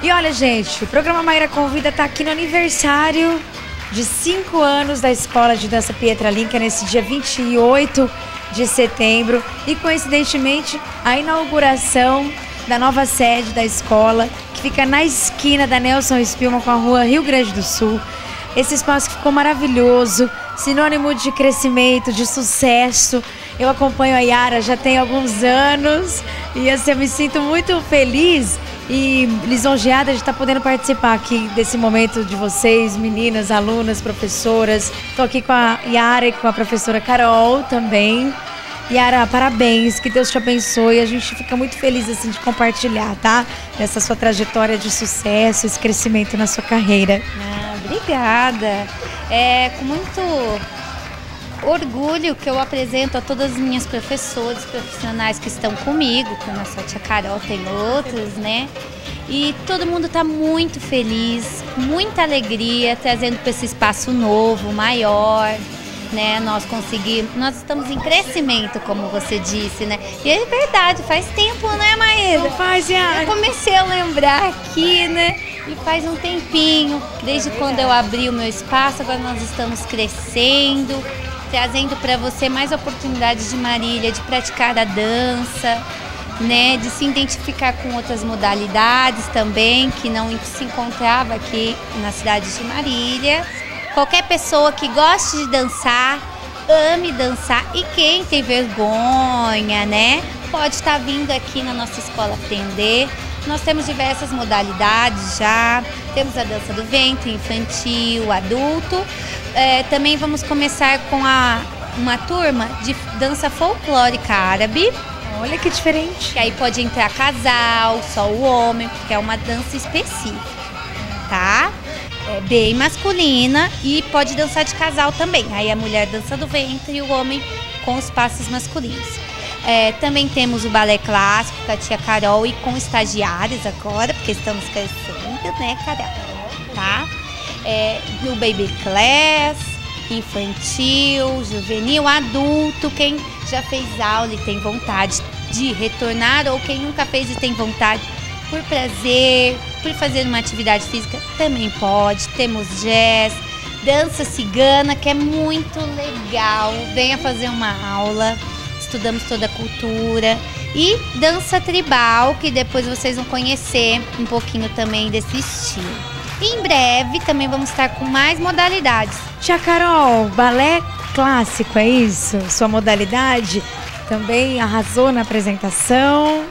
E olha, gente, o programa Maíra Convida tá aqui no aniversário de 5 anos da Escola de Dança Pietra Linca nesse dia 28 de setembro e coincidentemente a inauguração da nova sede da escola, que fica na esquina da Nelson Spilman com a rua Rio Grande do Sul. Esse espaço ficou maravilhoso, sinônimo de crescimento, de sucesso. Eu acompanho a Yara já tem alguns anos e assim, eu me sinto muito feliz e lisonjeada de estar podendo participar aqui desse momento de vocês, meninas, alunas, professoras. Estou aqui com a Yara e com a professora Carol também. Yara, parabéns, que Deus te abençoe. A gente fica muito feliz assim de compartilhar, tá? Essa sua trajetória de sucesso, esse crescimento na sua carreira. Ah, obrigada. É com muito orgulho que eu apresento a todas as minhas professoras, profissionais que estão comigo, como a sua tia Carol tem outros, né? E todo mundo está muito feliz, muita alegria, trazendo para esse espaço novo, maior, né? Nós conseguimos, nós estamos em crescimento, como você disse, né? E é verdade, faz tempo, né, Maíra? Faz. Eu comecei a lembrar aqui, né? E faz um tempinho, desde quando eu abri o meu espaço, agora nós estamos crescendo, trazendo para você mais oportunidades de Marília, de praticar a dança, né, de se identificar com outras modalidades também, que não se encontrava aqui na cidade de Marília. Qualquer pessoa que goste de dançar, ame dançar e quem tem vergonha, né, pode estar vindo aqui na nossa escola aprender. Nós temos diversas modalidades já, temos a dança do ventre, infantil, adulto. É, também vamos começar com a, uma turma de dança folclórica árabe. Olha que diferente. Que aí pode entrar casal, só o homem, porque é uma dança específica, tá? É bem masculina e pode dançar de casal também. Aí a mulher dança do ventre e o homem com os passos masculinos. É, também temos o balé clássico com a tia Carol e com estagiários agora, porque estamos crescendo, né, Carol? Tá? É, no Baby Class, infantil, juvenil, adulto, quem já fez aula e tem vontade de retornar, ou quem nunca fez e tem vontade por prazer, por fazer uma atividade física, também pode. Temos jazz, dança cigana, que é muito legal. Venha fazer uma aula estudamos toda a cultura. E dança tribal, que depois vocês vão conhecer um pouquinho também desse estilo. Em breve também vamos estar com mais modalidades. Tia Carol, balé clássico, é isso? Sua modalidade? Também arrasou na apresentação.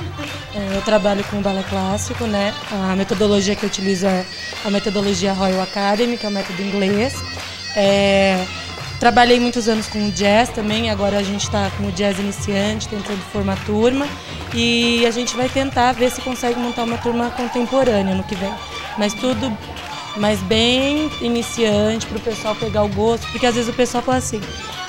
É, eu trabalho com balé clássico, né? A metodologia que eu utilizo é a metodologia Royal Academy, que é o método inglês. É, Trabalhei muitos anos com jazz também, agora a gente está com o jazz iniciante, tentando formar turma. E a gente vai tentar ver se consegue montar uma turma contemporânea no que vem. Mas tudo mas bem iniciante para o pessoal pegar o gosto, porque às vezes o pessoal fala assim,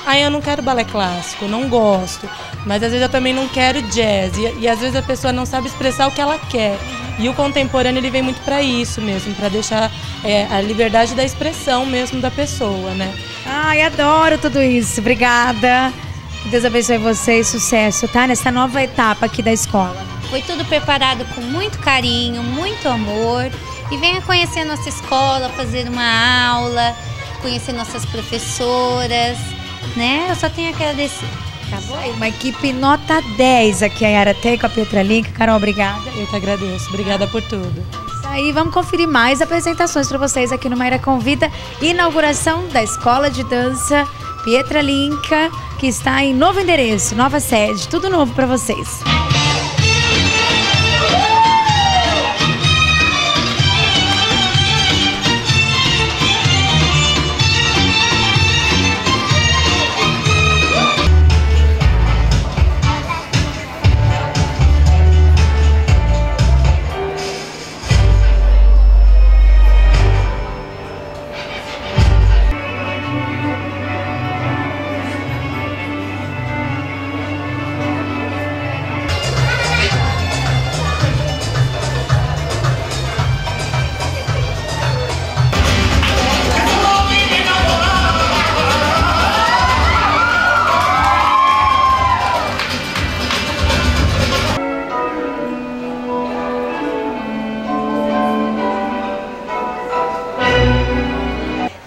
ah, eu não quero balé clássico, não gosto, mas às vezes eu também não quero jazz, e, e às vezes a pessoa não sabe expressar o que ela quer. E o contemporâneo ele vem muito para isso mesmo, para deixar é, a liberdade da expressão mesmo da pessoa, né? Ai, adoro tudo isso. Obrigada. Que Deus abençoe você e sucesso, tá? Nessa nova etapa aqui da escola. Foi tudo preparado com muito carinho, muito amor. E venha conhecer a nossa escola, fazer uma aula, conhecer nossas professoras, né? Eu só tenho a agradecer. Tá bom? Uma equipe nota 10 aqui, a Yara Tem com a Pietra Link. Carol, obrigada. Eu que agradeço. Obrigada por tudo. Isso aí, vamos conferir mais apresentações para vocês aqui no Maíra Convida. Inauguração da Escola de Dança Pietra Linca, que está em novo endereço, nova sede, tudo novo para vocês.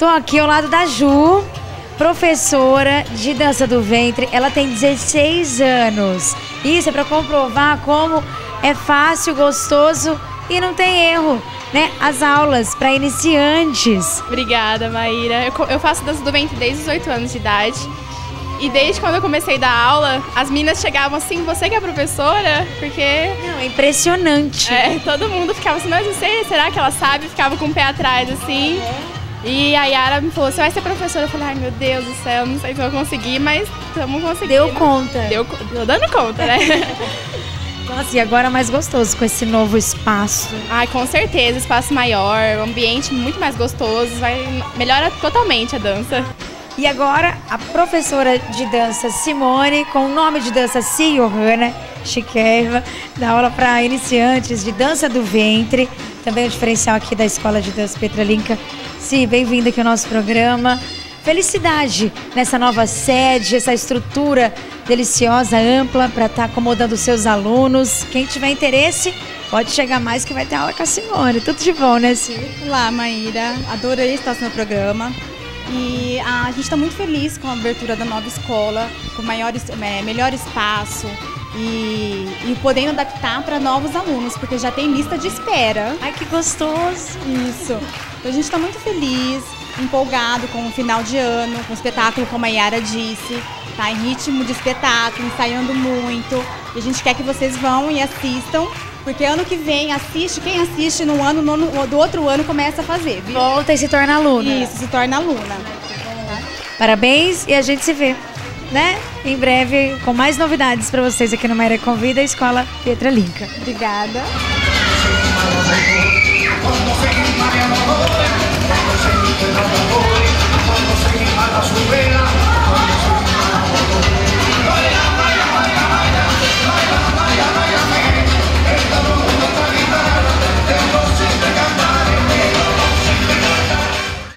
Tô aqui ao lado da Ju, professora de dança do ventre. Ela tem 16 anos. Isso é para comprovar como é fácil, gostoso e não tem erro, né? As aulas para iniciantes. Obrigada, Maíra. Eu, eu faço dança do ventre desde os 8 anos de idade. E desde quando eu comecei a dar aula, as meninas chegavam assim, você que é professora? Porque. Não, é impressionante. É, todo mundo ficava assim, mas não sei, será que ela sabe? Ficava com o pé atrás assim. E a Yara me falou, você vai ser professora? Eu falei, ai meu Deus do céu, não sei se eu vou conseguir, mas estamos conseguindo. Deu conta. Deu, tô dando conta, né? Nossa, e agora mais gostoso com esse novo espaço. Ai, com certeza, espaço maior, ambiente muito mais gostoso, vai melhora totalmente a dança. E agora a professora de dança Simone, com o nome de dança Si Johanna Chiqueva, dá aula para iniciantes de dança do ventre, também o diferencial aqui da Escola de Dança Petralinca. Si, bem-vinda aqui ao nosso programa. Felicidade nessa nova sede, essa estrutura deliciosa, ampla, para estar tá acomodando os seus alunos. Quem tiver interesse, pode chegar mais que vai ter aula com a Simone. Tudo de bom, né, Si? Olá, Maíra. Adorei estar no programa. E a gente está muito feliz com a abertura da nova escola, com maior, é, melhor espaço e, e podendo adaptar para novos alunos, porque já tem lista de espera. Ai, que gostoso! Isso. Então a gente está muito feliz empolgado com o final de ano, com o espetáculo, como a Yara disse, tá em ritmo de espetáculo, ensaiando muito. E a gente quer que vocês vão e assistam, porque ano que vem assiste, quem assiste no ano, no, do outro ano começa a fazer, viu? Volta e se torna aluna. Isso, se torna aluna. Parabéns e a gente se vê, né? Em breve com mais novidades para vocês aqui no Maíra Convida, a Escola Pietra Linca. Obrigada. Maria Morona